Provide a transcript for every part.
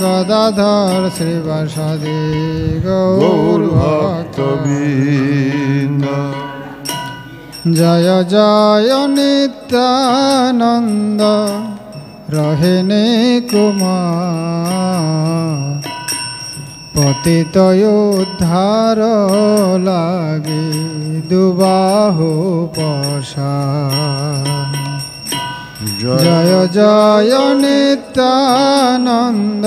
গদাধর শ্রীবাসাদি গৌর ভক্ত ভক্তবৃন্দ জয় জয় নিত্যানন্দ রহেনে কুমার। পতিত উদ্ধার লাগে দুবাহু পশা জয় জয় নিত্যানন্দ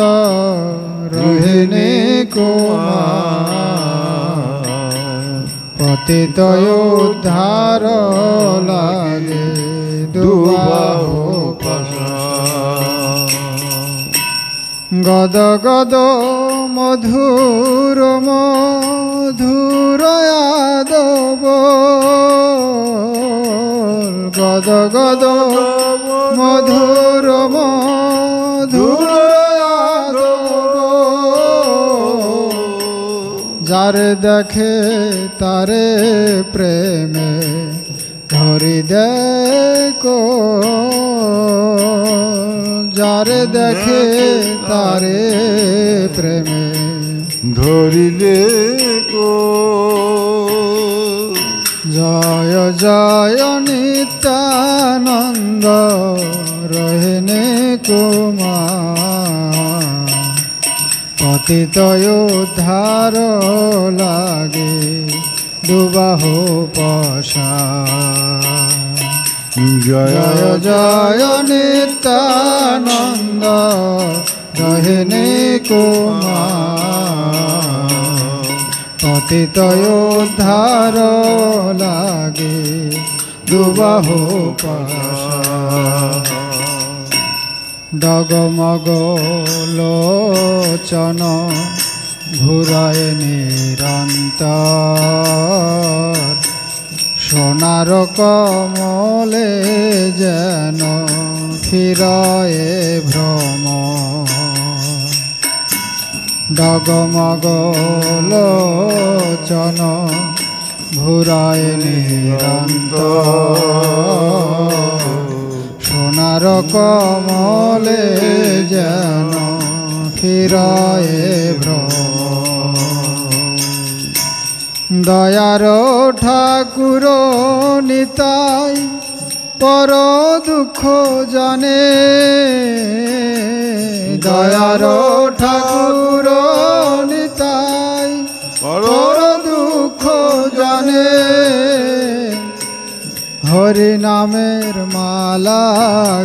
রহিণী কুমার। পতিত উদ্ধার লাগে গদ গদ মধুর মধুর গদ গদ মধুর মধুর যারে দেখে তারে প্রেমে ধরি দেখো। যারে দেখে তারে প্রেমে ধরিলে কো জয় জয় নিত্যানন্দ রহিণী কুমার। পতিত উদ্ধার লাগে দুবাহু পশা জয় জয় নিত্যানন্দ রহিণী কুমার। পতিত উদ্ধার লাগে দুবাহু ডগমগ লোচন ঘুরায় নিরন্তর। সোনার কমলে যেন ফিরায় ভ্রম ডগমগ লোচন ঘুরায় নিরন্তর। সোনার কমলে যেন ফিরয়ে ভ্রম দয়ার ঠাকুর নিতাই পর দুঃখ জানে। দয়ার ঠাকুর হরি নামের মালা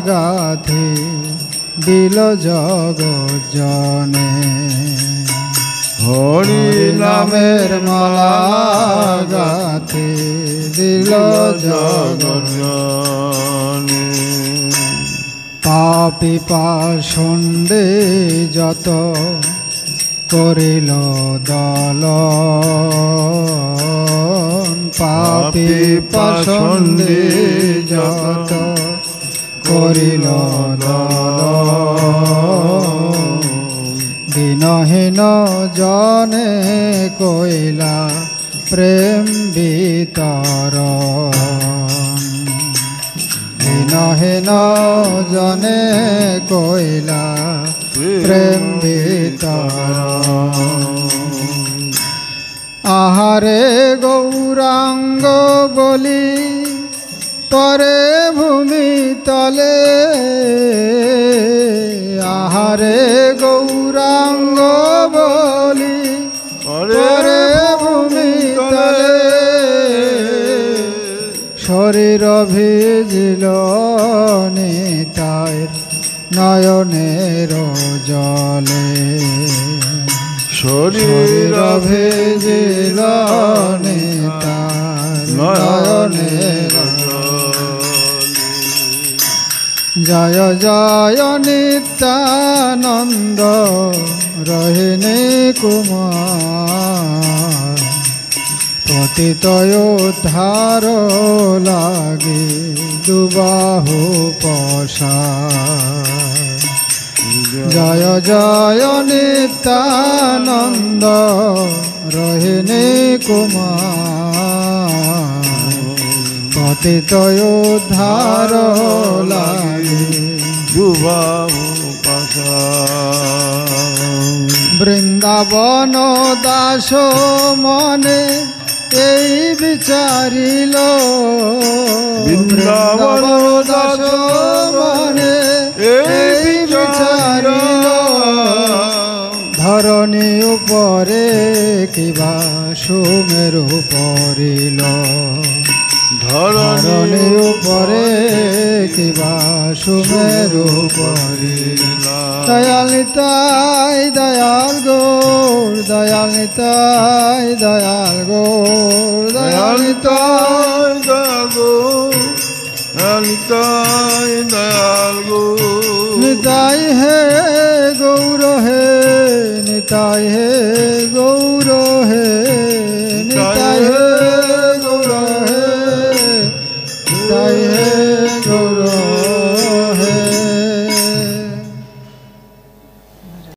গাথে দিল জগ জনে। হরি নামের মালা গাথে দিল জগ জগজনে পাপি পাষণ্ডে যত করিল দল পাপি পাষণ্ডে যত করিল দল দিনহীন জনে কইলা প্রেম বিতর দিনহীন জনে কইলা প্রেম বিতর আহারে গৌরাঙ্গ বলি পরে ভূমি তলে। আহারে গৌরাঙ্গ বলি পরে ভূমি তলে। শরীর ভিজিল নিতায় নয়নের জলে। শরীর ভেজিল নয়নের জয় জয় নিত্যানন্দ। রহিণী কুমার। পতিত উদ্ধার লাগে দুবাহু পশার জয় জয় নিত্যানন্দ রহিণী কুমার। পতিত উদ্ধার লাগে। বৃন্দাবন দাস মনে এই বিচারিল। বৃন্দাবন দাস ধরণী উপরে কিবা সুমেরু পড়িল। ধরণী ধরণী উপরে কিবা সুমেরু পড়িল। দয়াল নিতাই দয়াল গৌর দয়াল নিতাই দয়াল গৌর দয়াল নিতাই। দয়াল গো দয়াল দয়াল গো নিতাই হে তাই হে গৌর